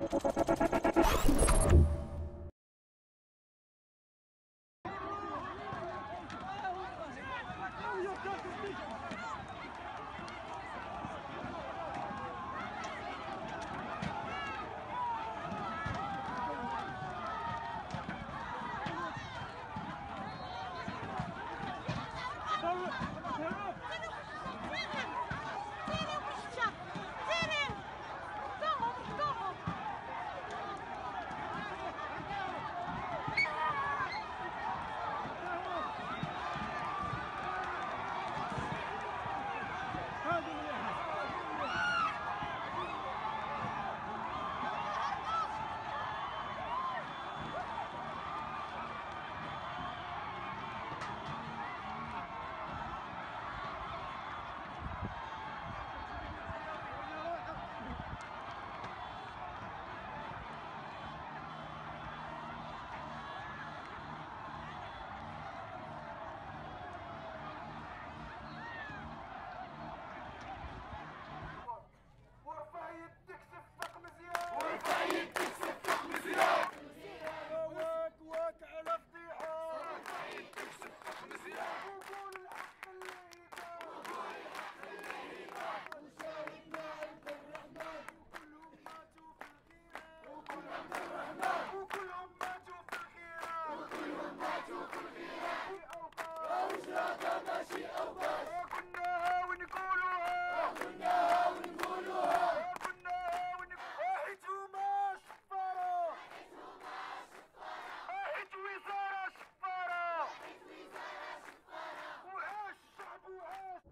Thank you. وكلهم ماتوا في الغيرة في أوقات وشراكة ماشي أوقات كنا ونقولوها كنا ونقولوها كنا ونقولوها حيتوما شفارة حيت وزارة شفارة وعاش الشعب وعاش